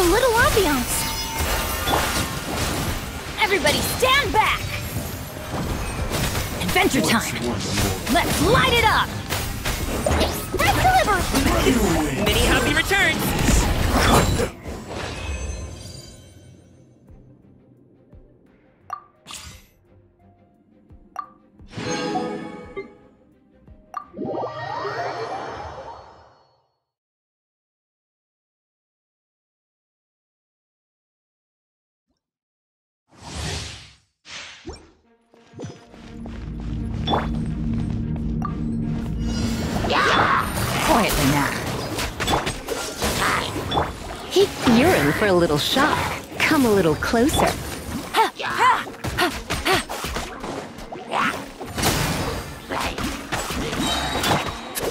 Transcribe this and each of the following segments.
A little ambiance. Everybody stand back! Adventure time! Let's light it up! Express delivery! Many happy returns! You're in for a little shock. Come a little closer.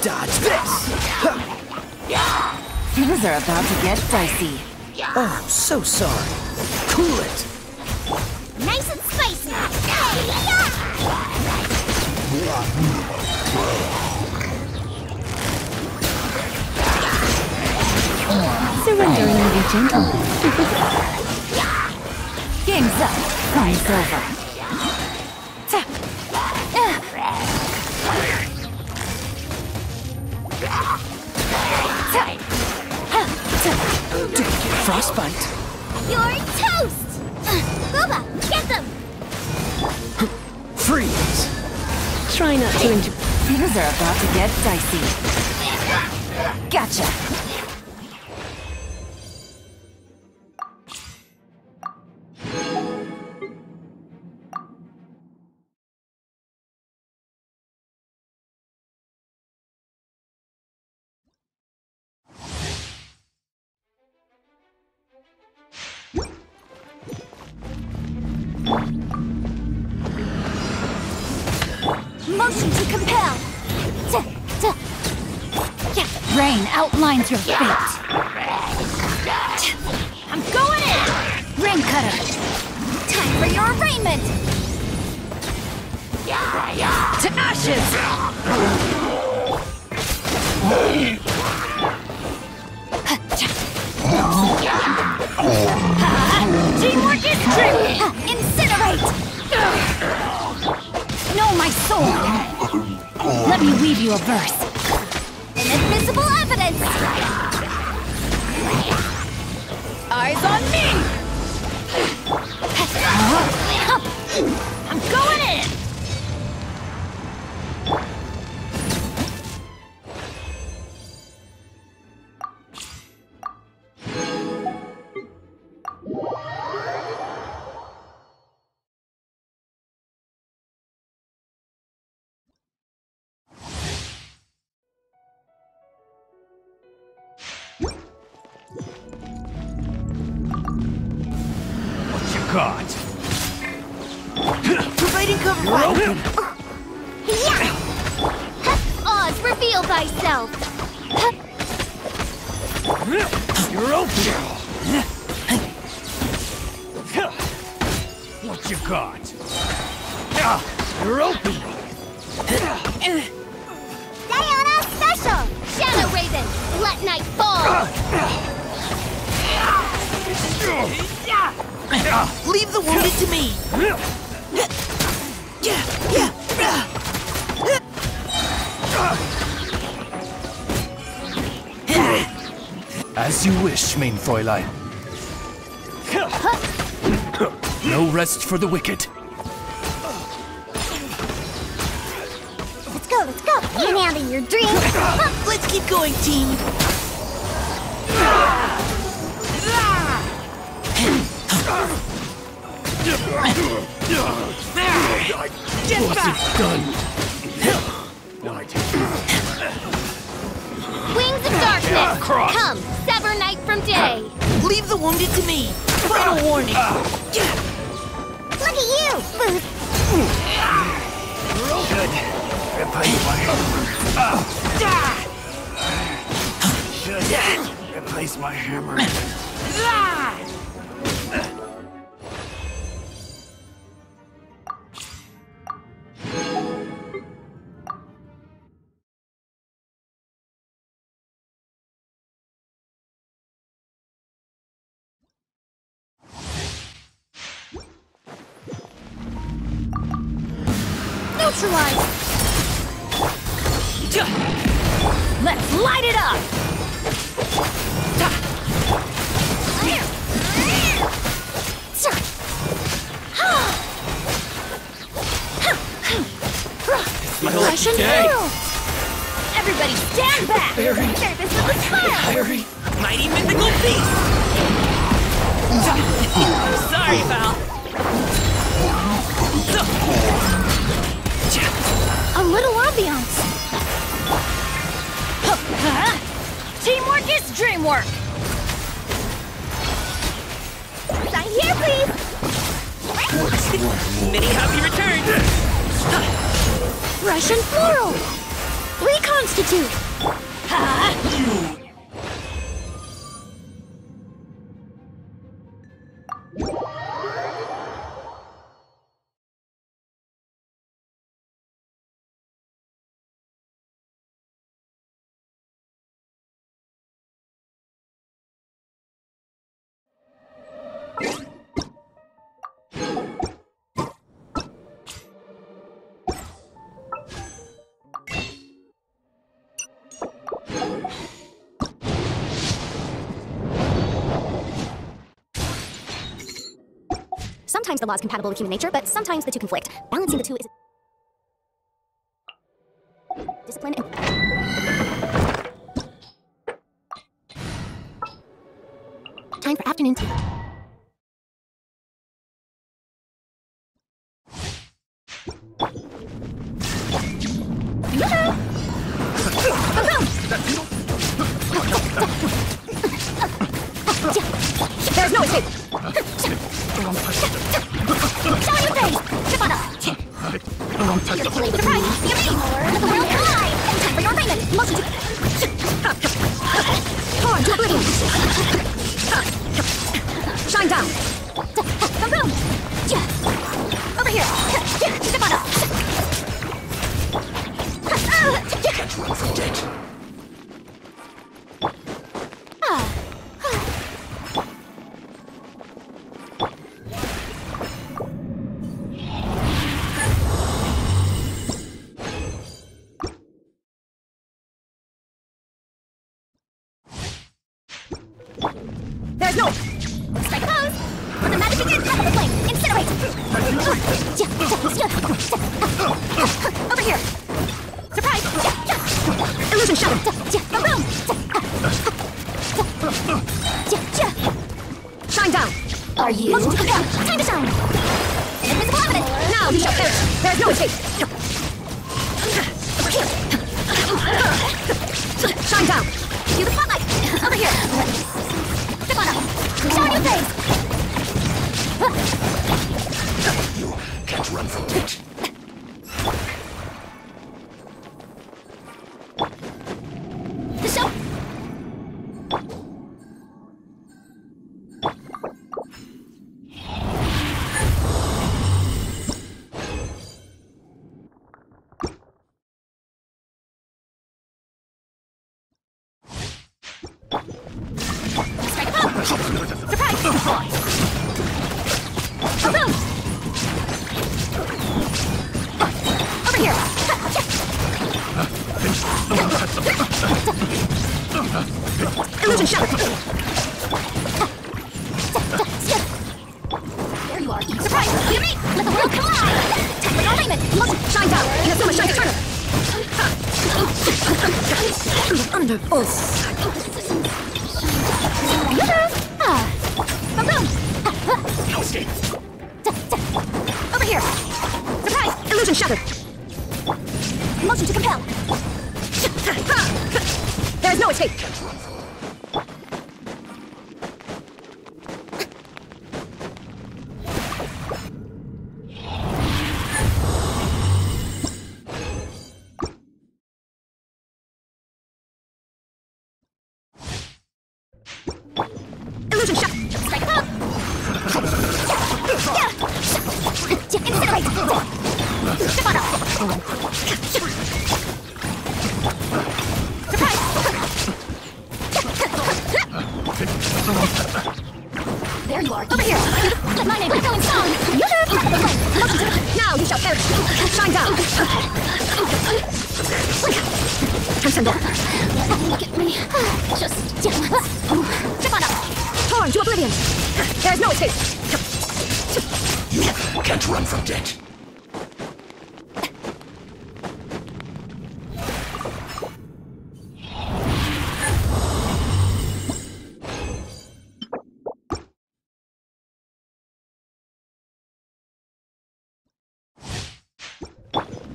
Dodge this! Things are about to get dicey. Oh, I'm so sorry. Cool it! Nice and spicy! Hey, Surrendering will be gentle. Game's up. Time's over. Ta- Ta- ha- ta- Don't get frostbite. You're toast! Booba, get them! Freeze! Try not to injure. Things are about to get dicey. Gotcha. Motion to compel! Rain outlines your fate. I'm going in! Rain cutter. Time for your arraignment! To ashes. Teamwork is true! Incinerate! Know my sword. Let me weave you a verse. Inadmissible evidence! Eyes on me. I'm going in! Got? Providing cover fire! Yeah! Oz, reveal thyself! You're open! What you got? You're open! Uh. The wounded to me! As you wish, main Fräulein. No rest for the wicked. Let's go, let's go! In and out in your dreams! Let's keep going, team! Get back! Done. Wings of darkness! Come, sever night from day! Leave the wounded to me! Final warning! Look at you, Booth! Replace my Should replace my hammer. Neutralize! Let's light it up! My Russian hero! Everybody stand back! Surface with a smile! Harry! Mighty mythical beast! Sorry, pal. Little ambiance! Teamwork is dreamwork! Sign here, please! Mini happy return! Russian floral! Reconstitute! Sometimes the law is compatible with human nature, but sometimes the two conflict. Balancing the two is discipline time for afternoon tea. There's no escape. Show your face! Trip on us! Surprise! You're me! Let the world collide! Time for your payment! Motion to... Torn to oblivion! Shine down! Over here. Surprise. Illusion shot. Boom. Shine down. Are you? Run from it. Incinerate! Shibata! Surprise! There you are! Over here! Let my name echo in song! Now you shall perish! Look at me! Just... Shibata! Torn to oblivion! There is no escape! can't run from debt.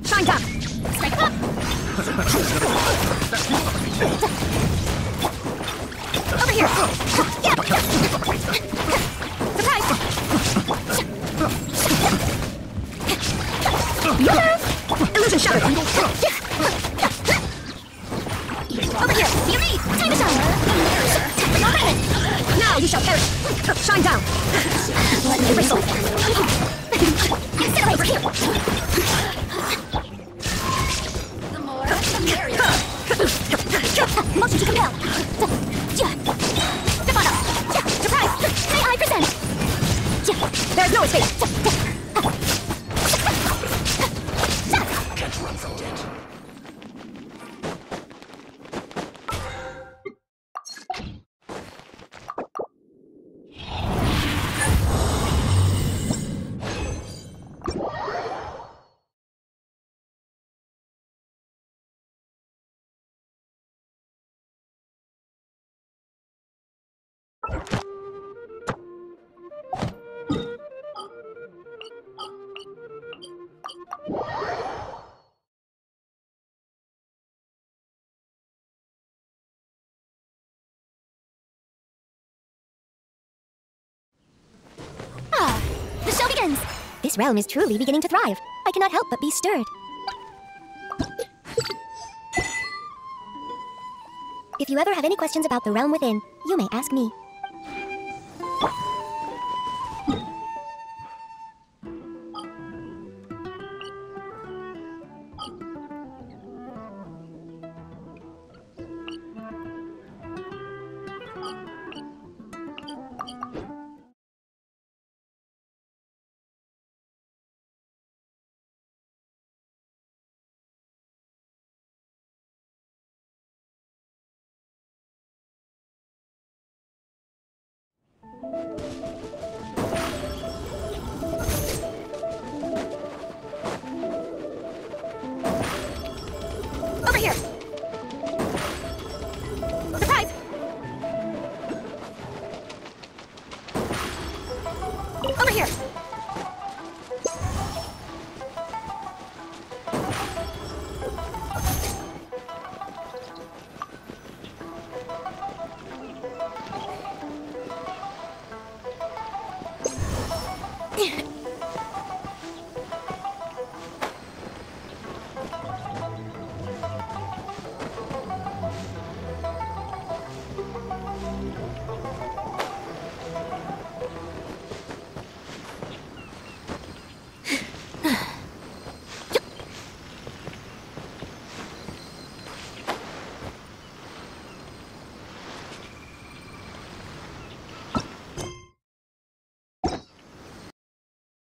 Shine! This realm is truly beginning to thrive. I cannot help but be stirred. If you ever have any questions about the realm within, you may ask me. Over here!